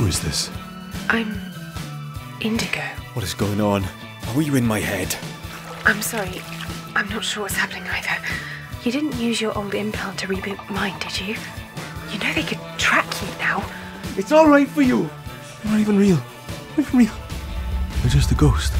Who is this? I'm Indigo. What is going on? Are you in my head? I'm sorry. I'm not sure what's happening either. You didn't use your old implant to reboot mine, did you? You know they could track you now. It's all right for you. You're not even real. Not even real. You're just a ghost.